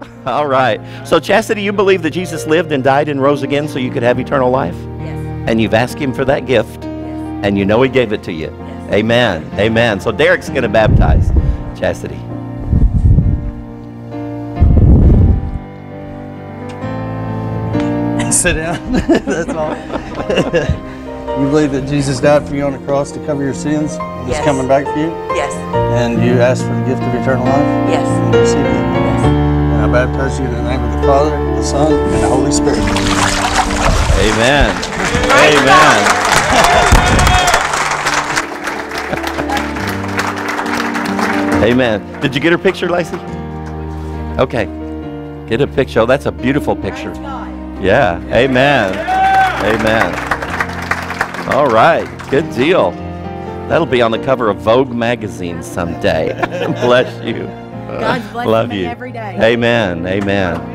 All right. So, Chassidy, you believe that Jesus lived and died and rose again so you could have eternal life? Yes. And you've asked Him for that gift, Yes. and you know He gave it to you. Yes. Amen. Amen. So, Derek's going to baptize Chassidy. Sit down. That's all. you believe that Jesus died for you on the cross to cover your sins? He's Yes. coming back for you? Yes. And you ask for the gift of eternal life? Yes. And you receive it? Yes. And baptize you in the name of the Father, the Son, and the Holy Spirit. Amen. Praise Amen. Amen. Did you get her picture, Lacey? Okay. Get a picture. Oh, that's a beautiful picture. Yeah. Amen. Amen. All right. Good deal. That'll be on the cover of Vogue magazine someday. Bless you. Uh, God's blessing Love me you. every day. Amen. Amen.